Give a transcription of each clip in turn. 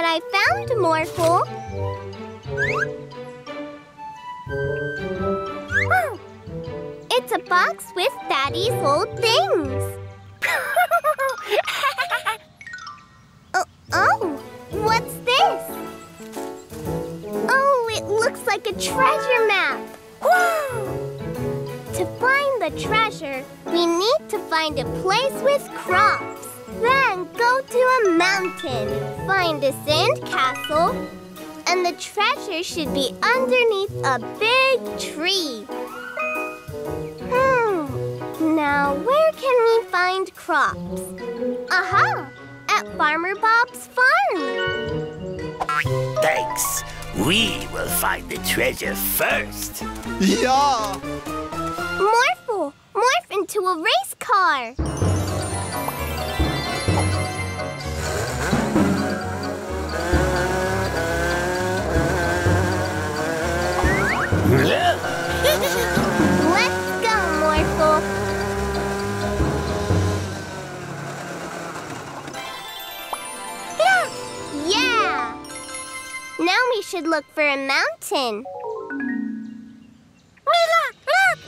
what I found, Morphle. Oh, it's a box with Daddy's old things. oh, oh, what's this? Oh, it looks like a treasure map. To find the treasure, we need to find a place with crops. Then go to a mountain, find a sand castle, and the treasure should be underneath a big tree. Hmm, now where can we find crops? Aha! At Farmer Bob's farm. Thanks. We will find the treasure first. Yeah! Morphle, morph into a race car. Should look for a mountain. Look, look!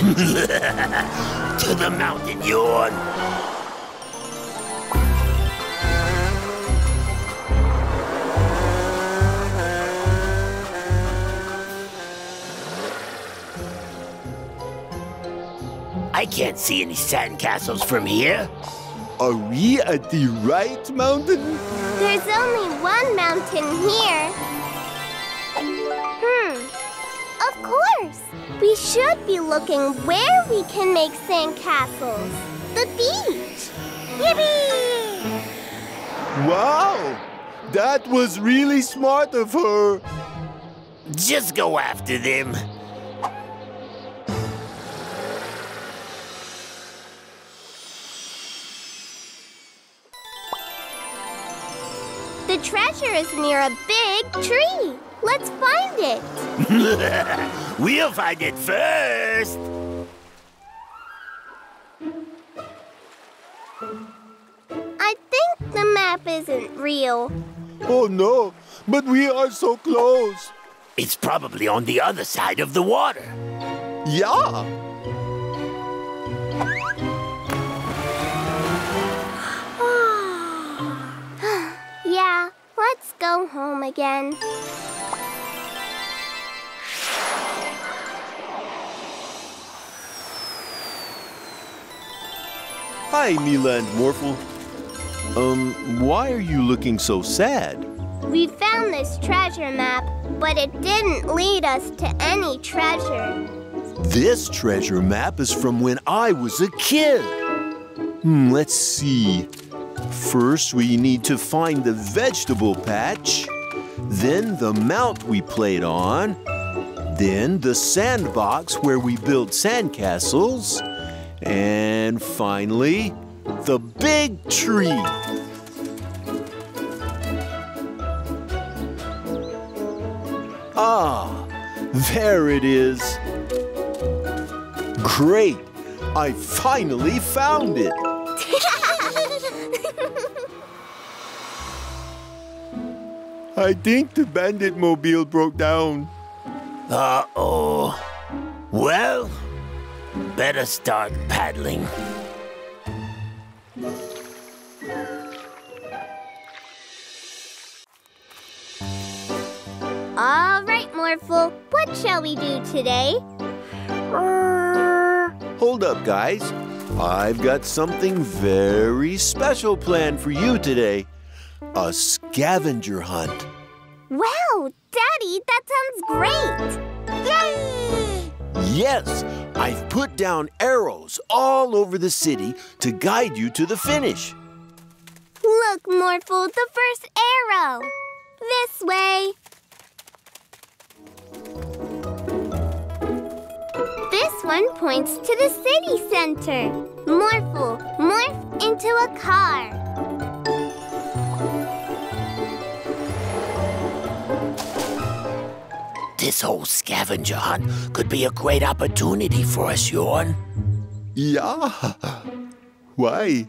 to the mountain, yawn. I can't see any sandcastles from here. Are we at the right mountain? There's only one mountain here. Hmm. Of course. We should be looking where we can make sandcastles. The beach. Yippee! Wow! That was really smart of her. Just go after them. Treasure is near a big tree. Let's find it. we'll find it first. I think the map isn't real. Oh no, but we are so close. It's probably on the other side of the water. Yeah! Let's go home again. Hi, Mila and Morphle. Um, why are you looking so sad? We found this treasure map, but it didn't lead us to any treasure. This treasure map is from when I was a kid. Hmm, let's see. First, we need to find the vegetable patch, then the mount we played on, then the sandbox where we built sandcastles, and finally, the big tree. Ah, there it is. Great! I finally found it! I think the bandit mobile broke down. Uh-oh. Well, better start paddling. All right, Morphle, what shall we do today? Hold up, guys. I've got something very special planned for you today. A scavenger hunt. Wow, Daddy, that sounds great! Yay! Yes, I've put down arrows all over the city to guide you to the finish. Look, Morphle, the first arrow. This way. This one points to the city center. Morphle, morph into a car. This whole scavenger hunt could be a great opportunity for us, Yorn. Yeah. Why?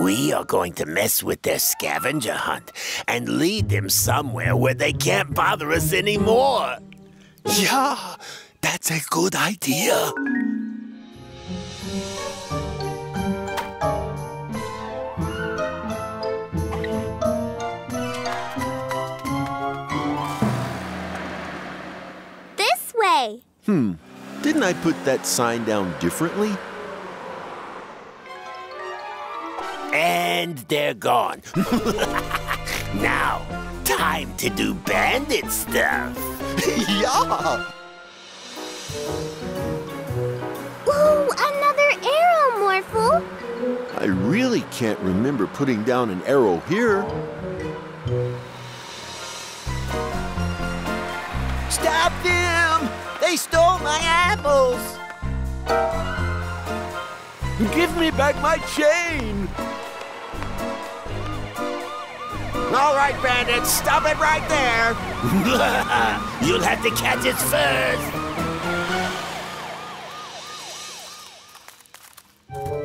We are going to mess with their scavenger hunt and lead them somewhere where they can't bother us anymore. Yeah, that's a good idea. Hmm, didn't I put that sign down differently? And they're gone. now, time to do bandit stuff. yeah! Ooh, another arrow, Morphle. I really can't remember putting down an arrow here. They stole my apples! Give me back my chain! All right, bandits, stop it right there! You'll have to catch it first.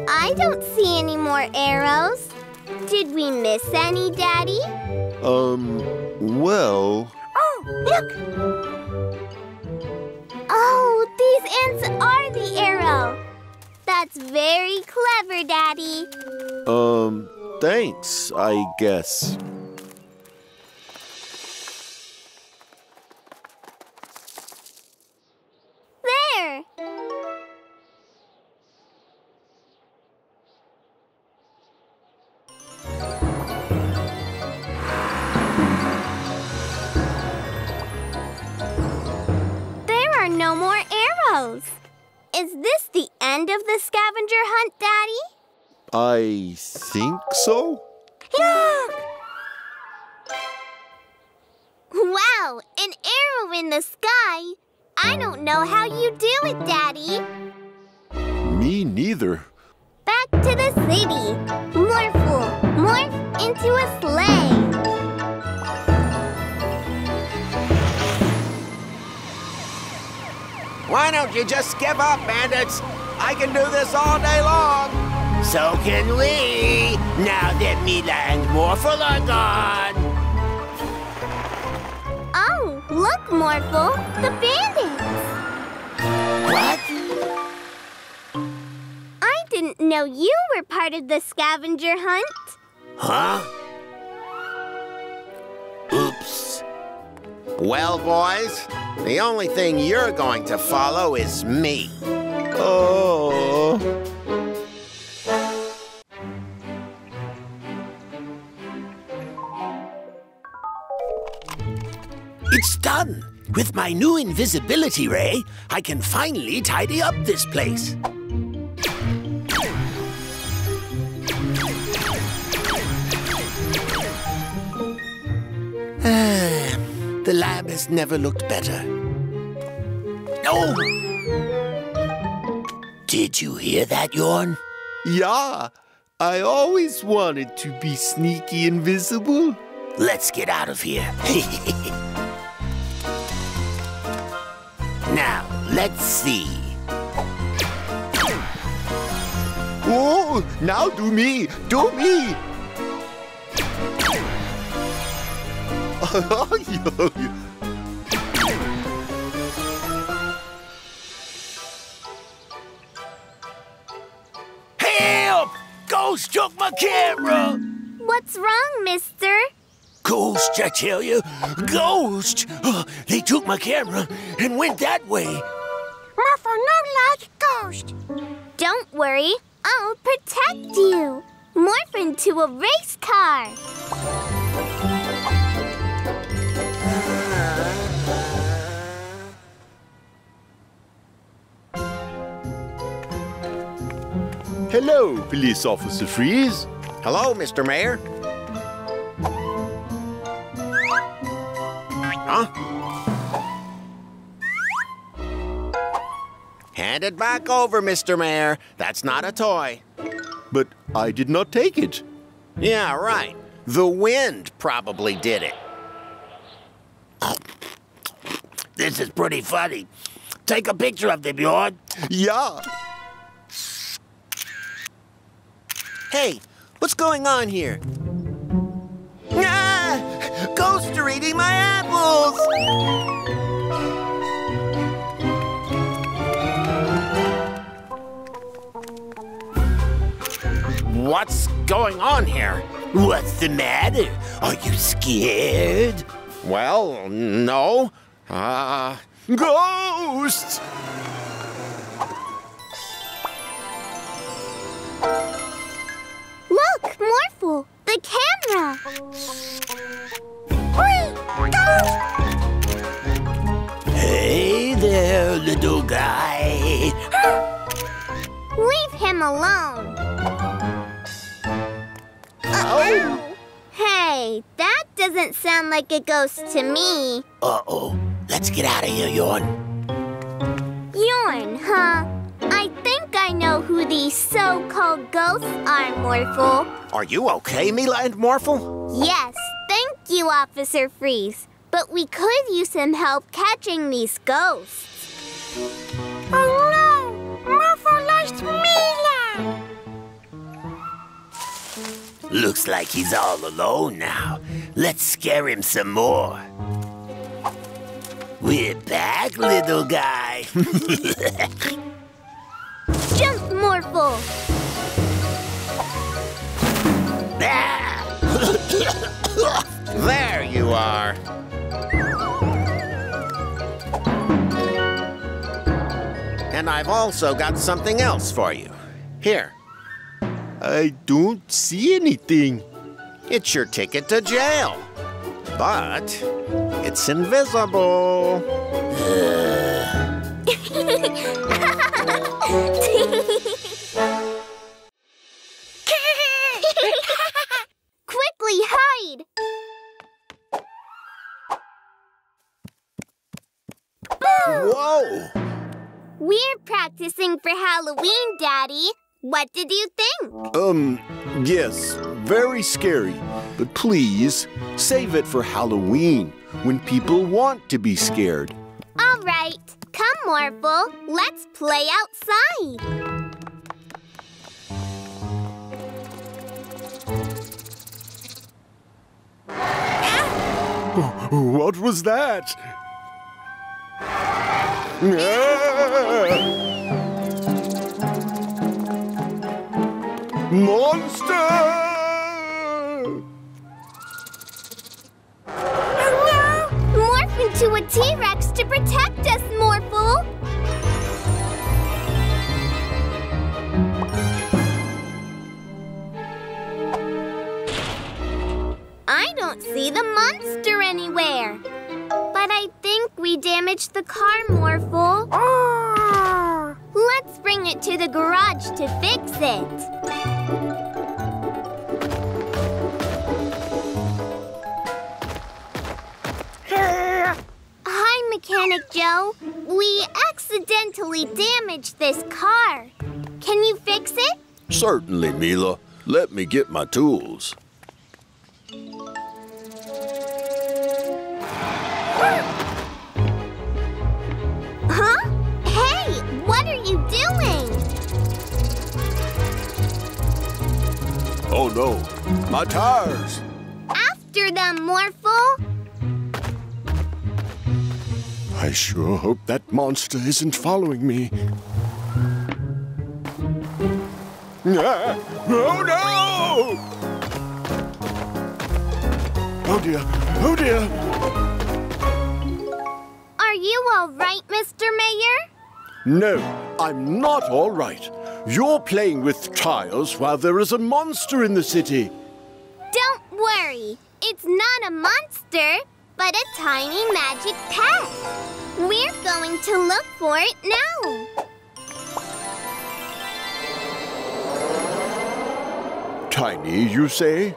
I don't see any more arrows. Did we miss any, Daddy? Um, well, Oh, look! Ants are the arrow. That's very clever, Daddy. um, thanks, I guess. Scavenger hunt, Daddy? I think so? Look! Wow, an arrow in the sky. I don't know how you do it, Daddy. Me neither. Back to the city. Morphle, morph into a sleigh. Why don't you just give up, bandits? I can do this all day long! So can we, now that Mila and Morphle are gone. Oh, look, Morphle, the bandits. What? I didn't know you were part of the scavenger hunt. Huh? Oops. Well, boys, the only thing you're going to follow is me. Oh. It's done. With my new invisibility ray, I can finally tidy up this place. The lab has never looked better. Oh! Did you hear that, Yorn? Yeah, I always wanted to be sneaky invisible. Let's get out of here. now, let's see. Oh, now do me, do me. took my camera! What's wrong, mister? Ghost, I tell you. Ghost! Uh, they took my camera and went that way. Morphle no like ghost. Don't worry, I'll protect you. Morph into a race car. Hello, Police Officer Freeze. Hello, Mr. Mayor. Huh? Hand it back over, Mr. Mayor. That's not a toy. But I did not take it. Yeah, right. The wind probably did it. This is pretty funny. Take a picture of them, Bjorn. Yeah. Hey, What's going on here? Ah! Ghosts are eating my apples! What's going on here? What's the matter? Are you scared? Well, no. Uh, Ghosts! Camera. Hey there, little guy. Leave him alone. oh! Hey, that doesn't sound like a ghost to me. Uh-oh. Let's get out of here, Yorn. Yorn, huh? I think I know who these so-called ghosts are, Morphle. Are you okay, Mila and Morphle? Yes, thank you, Officer Freeze. But we could use some help catching these ghosts. Oh no! Morphle lost Mila! Looks like he's all alone now. Let's scare him some more. We're back, little guy. Jump, Ah! There you are. And I've also got something else for you. Here, I don't see anything. it's your ticket to jail. But it's invisible. Quickly Whoa! We're practicing for Halloween, Daddy. What did you think? Um, yes, very scary. But please, save it for Halloween, when people want to be scared. All right, come, Morphle. Let's play outside. What was that? Monster! Oh, Morph into a T-Rex to protect us, Morphle. I don't see the monster anywhere. But I think we damaged the car, Morphle. Ah! Let's bring it to the garage to fix it. Hi, Mechanic Joe. We accidentally damaged this car. Can you fix it? Certainly, Mila. Let me get my tools. Huh? Hey, what are you doing? Oh no, my tires! After them, Morphle. I sure hope that monster isn't following me. Ah, oh no! Oh dear, oh dear! All right, Mr. Mayor? No, I'm not all right. You're playing with tires while there is a monster in the city. Don't worry. It's not a monster, but a tiny magic pet. We're going to look for it now. Tiny, you say?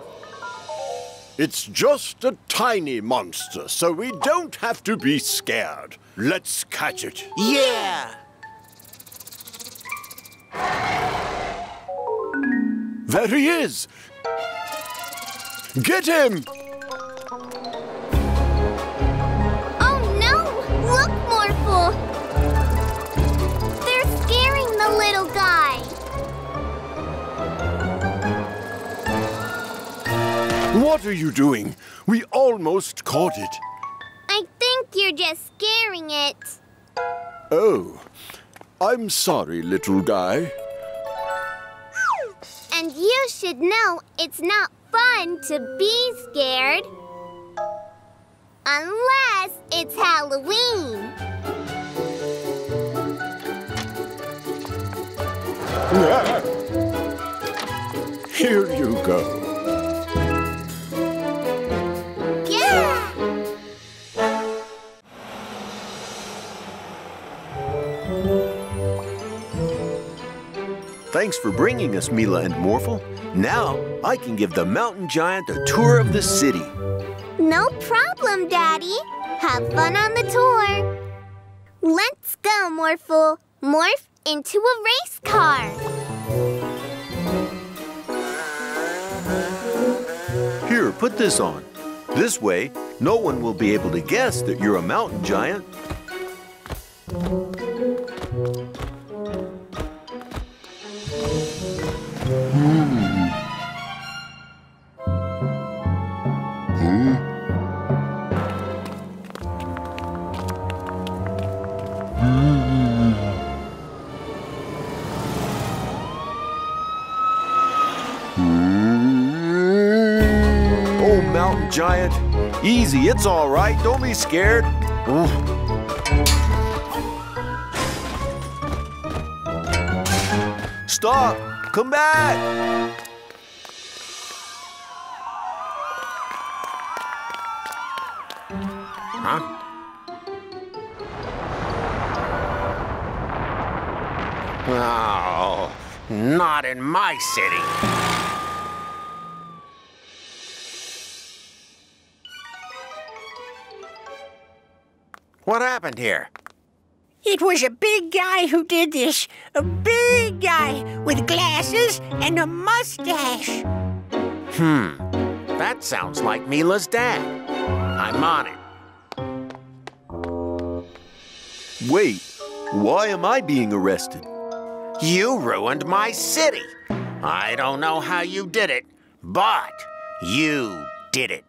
It's just a tiny monster, so we don't have to be scared. Let's catch it. Yeah! There he is! Get him! What are you doing? We almost caught it. I think you're just scaring it. Oh, I'm sorry, little guy. And you should know it's not fun to be scared. Unless it's Halloween. Here you go. Thanks for bringing us, Mila and Morphle. Now I can give the mountain giant a tour of the city. No problem, Daddy. Have fun on the tour. Let's go, Morphle. Morph into a race car. Here, put this on. This way, no one will be able to guess that you're a mountain giant. Giant. Easy, it's all right. Don't be scared. Stop! Come back! Huh? Oh, not in my city. What happened here? It was a big guy who did this. A big guy with glasses and a mustache. Hmm, that sounds like Mila's dad. I'm on it. Wait, why am I being arrested? You ruined my city. I don't know how you did it, but you did it.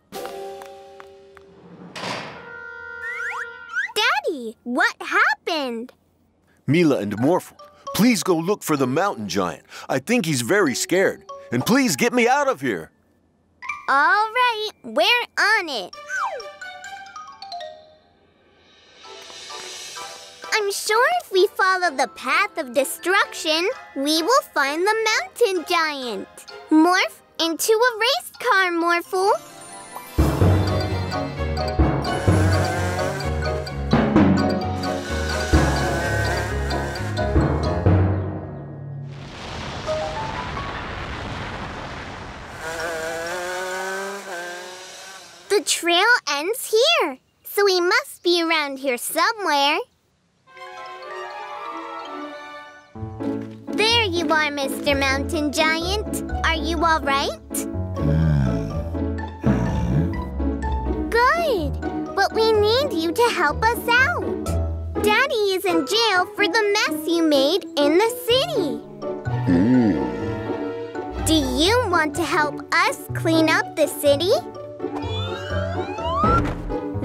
Daddy, what happened? Mila and Morphle, please go look for the mountain giant. I think he's very scared. And please get me out of here. All right, we're on it. I'm sure if we follow the path of destruction, we will find the mountain giant. Morph into a race car, Morphle. Mr. Mountain Giant. Are you all right? Good, but we need you to help us out. Daddy is in jail for the mess you made in the city. Do you want to help us clean up the city?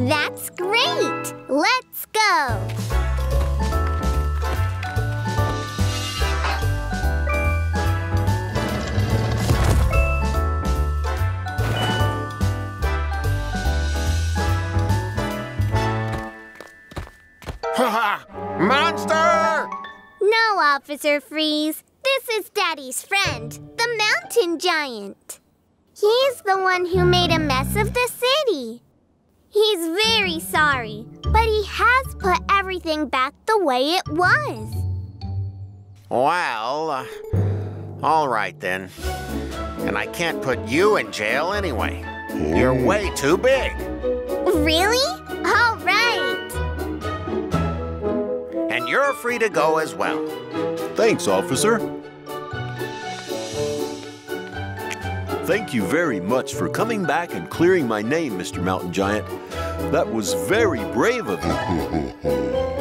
That's great! Let's go! Monster! No, Officer Freeze. This is Daddy's friend, the Mountain Giant. He's the one who made a mess of the city. He's very sorry, but he has put everything back the way it was. Well, uh, all right then. And I can't put you in jail anyway. You're way too big. Really? And you're free to go as well. Thanks, officer. Thank you very much for coming back and clearing my name, Mr. Mountain Giant. That was very brave of you.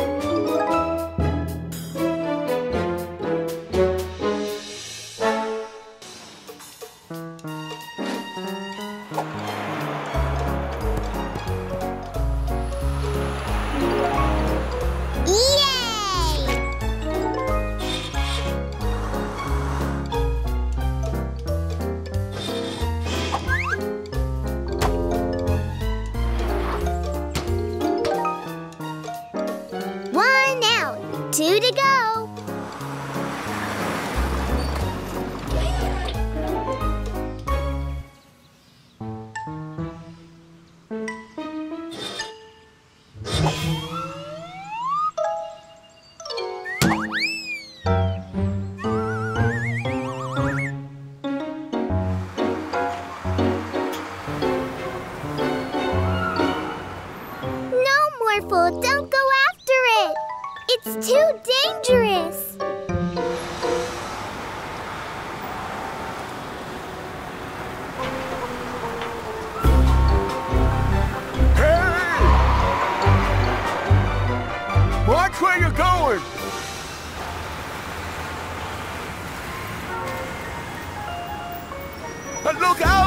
you going? But look out!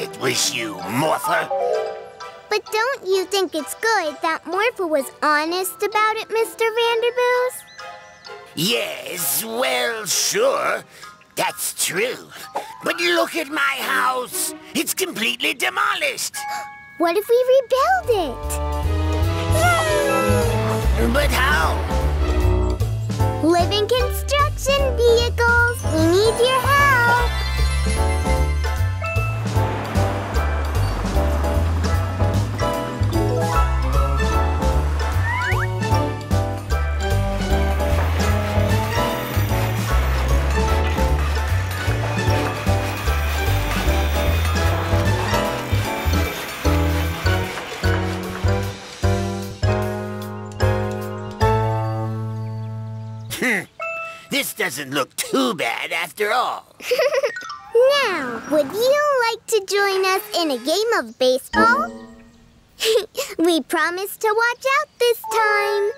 It was you, Morphle. But don't you think it's good that Morphle was honest about it, Mr. Vanderboos? Yes, well, sure. That's true. But look at my house. It's completely demolished. What if we rebuild it? But how? Living construction vehicles, we need your help. Doesn't look too bad after all. Now, would you like to join us in a game of baseball? we promise to watch out this time.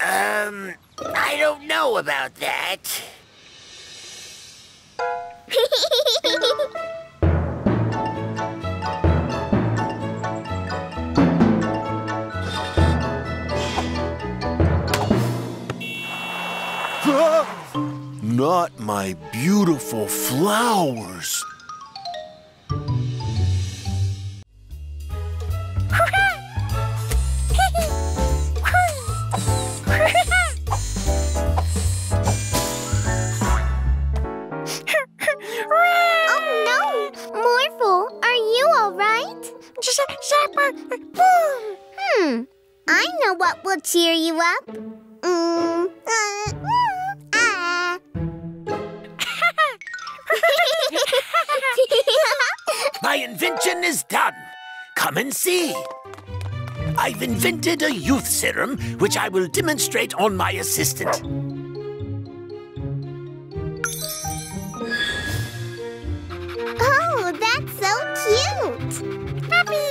Um, I don't know about that. Not my beautiful flowers. oh no! Morphle, are you all right? Zapper! Hmm, I know what will cheer you up. Mm, invention is done. Come and see. I've invented a youth serum, which I will demonstrate on my assistant. oh, that's so cute! Puppy!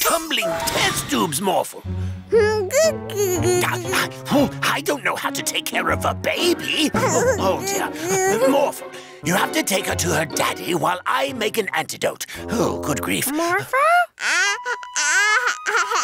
Tumbling test tubes, Morphle. Oh, I don't know how to take care of a baby. Oh, oh, dear. Morphle, you have to take her to her daddy while I make an antidote. Oh, good grief. Morphle?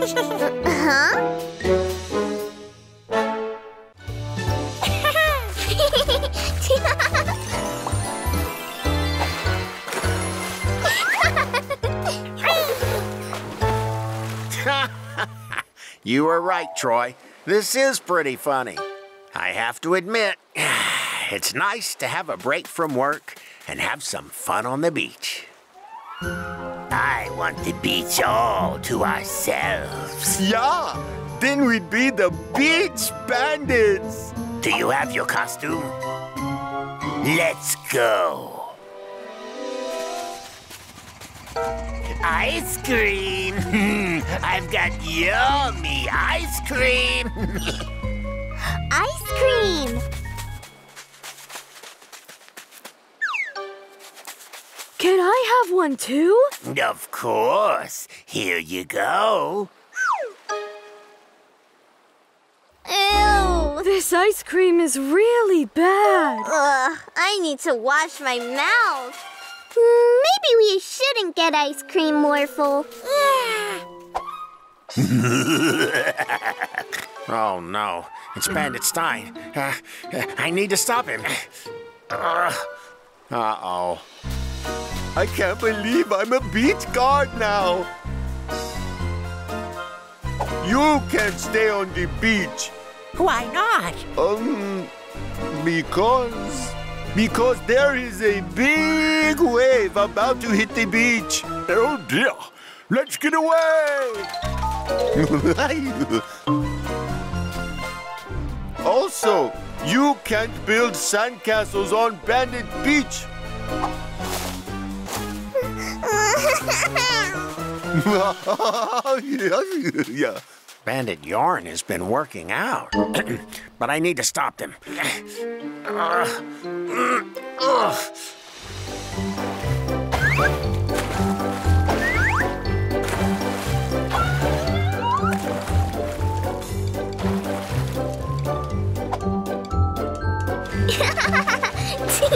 You were right, Troy. This is pretty funny. I have to admit, it's nice to have a break from work and have some fun on the beach. I want the beach all to ourselves. Yeah, then we'd be the beach bandits. Do you have your costume? Let's go. Ice cream! I've got yummy ice cream! Ice cream! Can I have one too? of course. Here you go. Ew! This ice cream is really bad. Ugh, I need to wash my mouth. Maybe we shouldn't get ice cream, Morphle. Oh no, it's Bandit Stein. Uh, I need to stop him. Uh oh. I can't believe I'm a beach guard now. You can't stay on the beach. Why not? Um, because. Because there is a big wave about to hit the beach. Oh dear. Let's get away. also, you can't build sandcastles on Bandit Beach. yeah. Bandit Yarn has been working out. but I need to stop them. Ugh. Ugh.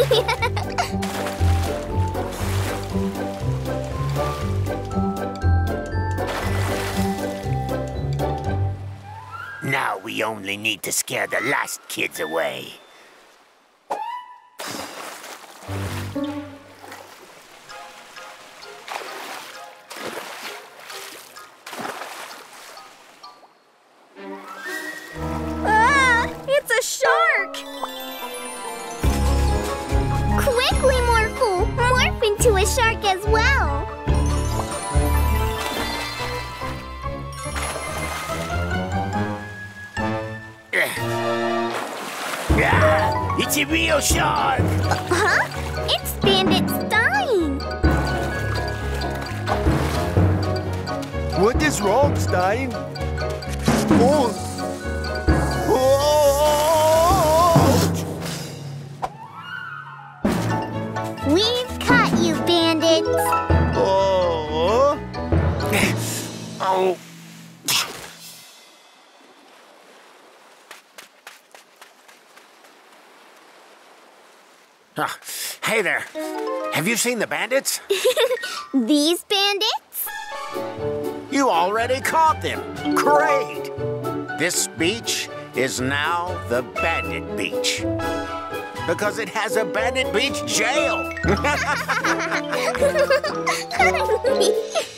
Now we only need to scare the last kids away. Ah, it's a real shark! Huh? It's Bandit Stein! What is wrong, Stein? Oh. Have you seen the bandits? These bandits? You already caught them. Great. This beach is now the Bandit Beach. Because it has a Bandit Beach jail.